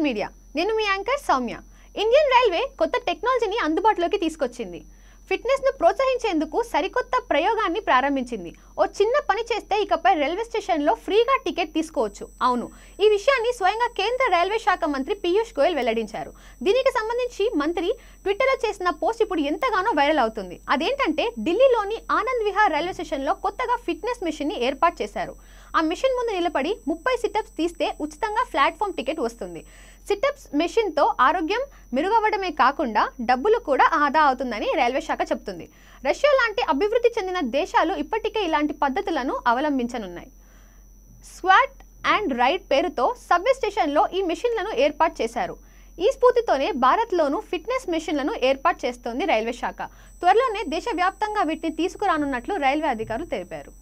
Media. నేను మీ anchor Soumya. Indian railway కొత్త టెక్నాలజీని అందుబాటులోకి తీసుకొచ్చింది. ఫిట్నెస్ను ప్రోత్సహించేందుకు సరికొత్త ప్రయోగాన్ని ప్రారంభించింది. ఓ చిన్న పని చేస్తే ఇకపై రైల్వే స్టేషన్లో ఫ్రీగా టికెట్ తీసుకోవచ్చు. అవును ఈ విషయాన్ని స్వయంగా కేంద్ర రైల్వే శాఖ మంత్రి పీయూష్ గోయల్ వెల్లడించారు. దీనికి సంబంధించి మంత్రి ట్విట్టర్లో చేసిన పోస్ట్ ఇప్పుడు ఎంతగానో వైరల్ అవుతుంది. అదేంటంటే ఢిల్లీలోని ఆనంద్ విహార్ రైల్వే స్టేషన్లో కొత్తగా ఫిట్నెస్ మిషన్ని ఏర్పాటు చేశారు. ఆ మిషన్ ముందు నిలబడి ముప్పై సిటప్స్ తీస్తే ఉచితంగా ప్లాట్ఫామ్ టికెట్ వస్తుంది. సిటప్స్ మెషిన్తో ఆరోగ్యం మెరుగవ్వడమే కాకుండా డబ్బులు కూడా ఆదా అవుతుందని రైల్వే శాఖ చెబుతుంది. రష్యా లాంటి అభివృద్ధి చెందిన దేశాలు ఇప్పటికే ఇలాంటి పద్ధతులను అవలంబించనున్నాయి. స్వాట్ అండ్ రైడ్ పేరుతో సబ్వే స్టేషన్లో ఈ మెషిన్లను ఏర్పాటు చేశారు. ఈ స్ఫూర్తితోనే భారత్లోనూ ఫిట్నెస్ మెషిన్లను ఏర్పాటు చేస్తోంది రైల్వే శాఖ. త్వరలోనే దేశవ్యాప్తంగా వీటిని తీసుకురానున్నట్లు రైల్వే అధికారులు తెలిపారు.